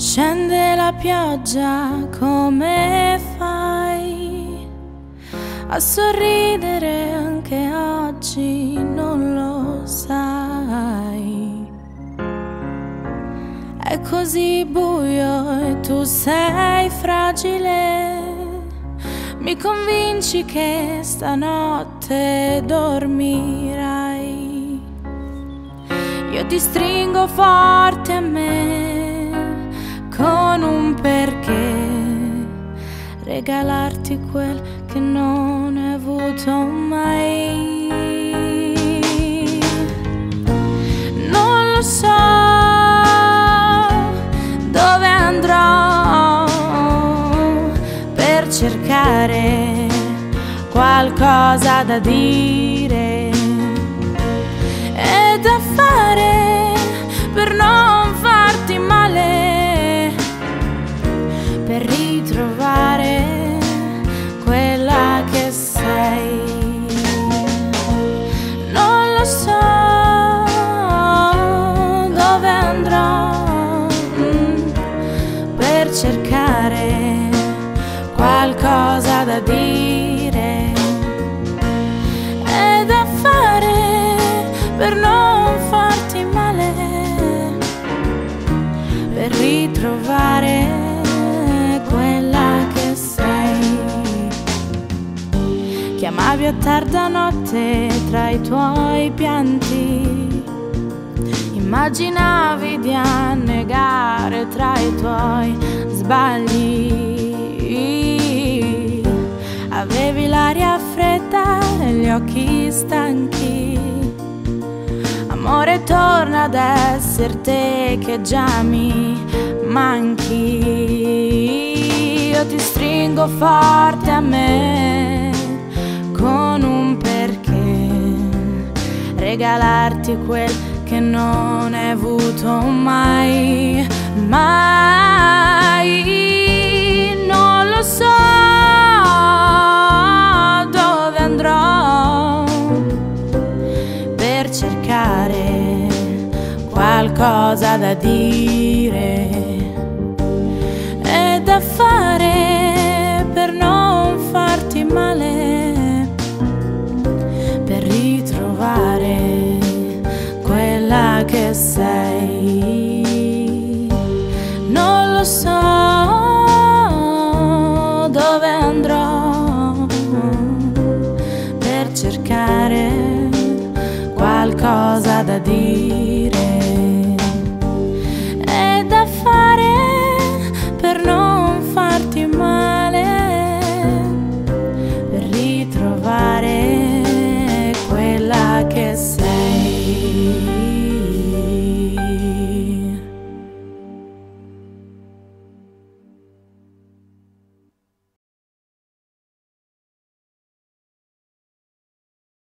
Scende la pioggia, come fai a sorridere anche oggi? Non lo sai. È così buio e tu sei fragile. Mi convinci che stanotte dormirai. Io ti stringo forte a me con un perché regalarti quel che non hai avuto mai. Non lo so dove andrò per cercare qualcosa da dire Chiamavi a tarda notte tra i tuoi pianti Immaginavi di annegare tra i tuoi sbagli. Avevi l'aria fredda e gli occhi stanchi. Amore, torna ad essere te che già mi manchi. Io ti stringo forte a me regalarti quel che non hai avuto mai, mai, non lo so dove andrò per cercare qualcosa da dire e da fare che sei. Non lo so dove andrò per cercare qualcosa da dire. e da fare per non farti male, per ritrovare quella che sei.